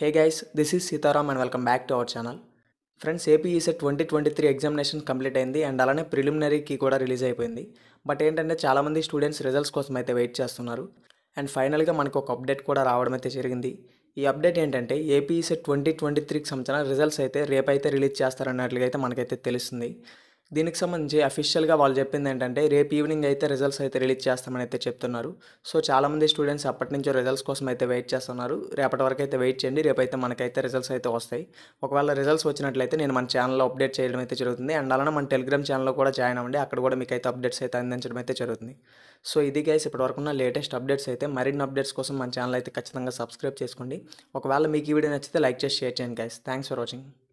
Hey guys this is Sitaram and welcome back to our channel. Friends AP twenty twenty three examination complete అయింది and అలానే ప్రిలిమినరీకి కూడా release అయిపోయింది. But ఏంటంటే చాలామంది స్టూడెంట్స్ రిజల్ట్స్ కోసం అయితే వెయిట్ చేస్తున్నారు. అండ్ ఫైనల్గా మనకు ఒక అప్డేట్ కూడా రావడం అయితే జరిగింది. ఈ అప్డేట్ ఏంటంటే ఏపీ ట్వంటీ ట్వంటీ త్రీకి సంబంధించిన రిజల్ట్స్ అయితే రేపైతే రిలీజ్ చేస్తారన్నట్లుగా అయితే మనకైతే తెలుస్తుంది. దీనికి సంబంధించి అఫీషియల్గా వాళ్ళు చెప్పింది ఏంటంటే రేపు ఈవినింగ్ అయితే రిజల్ట్స్ అయితే రిలీజ్ చేస్తామని అయితే చెప్తున్నారు. సో చాలామంది స్టూడెంట్స్ అప్పటి నుంచో రిజల్ట్స్ కోసం అయితే వెయిట్ చేస్తున్నారు. రేపటి వరకు అయితే వెయిట్ చేయండి. రేపైతే మనకైతే రిజల్ట్స్ అయితే వస్తాయి. ఒకవేళ రిజల్ట్స్ వచ్చినట్లయితే నేను మన ఛానల్లో అప్డేట్ చేయడం అయితే జరుగుతుంది. అండ్ అలానే మన టెలిగ్రామ్ ఛానల్లో కూడా జాయిన్ అవ్వండి. అక్కడ కూడా మీకు అయితే అప్డేట్స్ అయితే అందించడం అయితే జరుగుతుంది. సో ఇది గైస్ ఇప్పటివరకు ఉన్న లేటెస్ట్ అప్డేట్స్ అయితే. మరిన్ని అప్డేట్స్ కోసం మన ఛానల్ అయితే ఖచ్చితంగా సబ్స్క్రైబ్ చేసుకోండి. ఒకవేళ మీకు ఈ వీడియో నచ్చితే లైక్ చేసి షేర్ చేయండి గైస్ థ్యాంక్స్ ఫర్ వాచింగ్